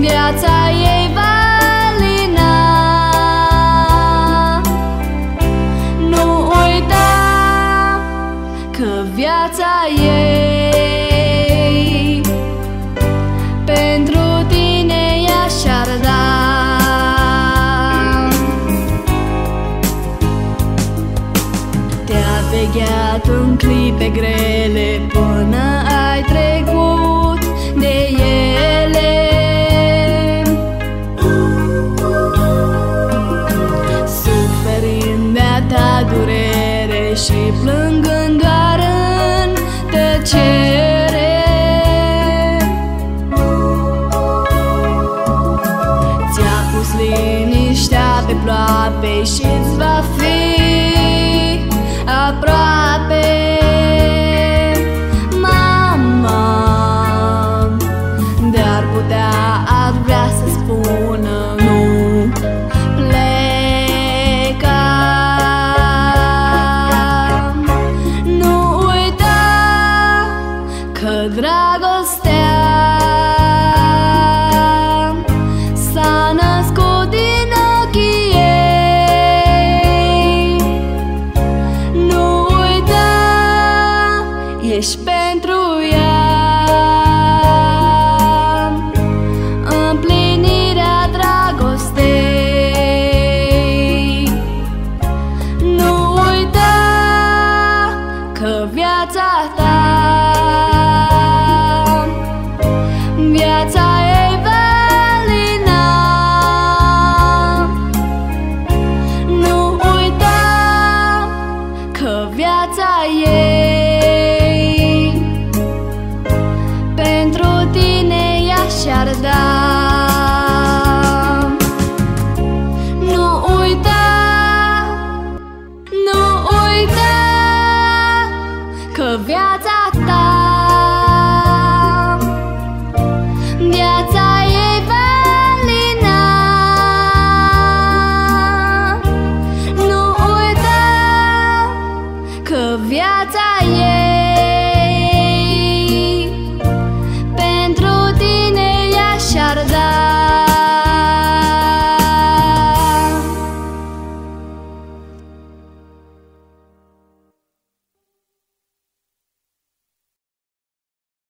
Viața ei valina Nu uita că viața ei Pentru tine i-aș da Te-a vegheat în clipe grele până ai trecut ta durere și plângând doar în tăcere. Ți-a pus liniștea pe ploape și-ți va fi aproape. Dragostea ești pentru ea. Împlinirea dragostei. Nu uita că viața ta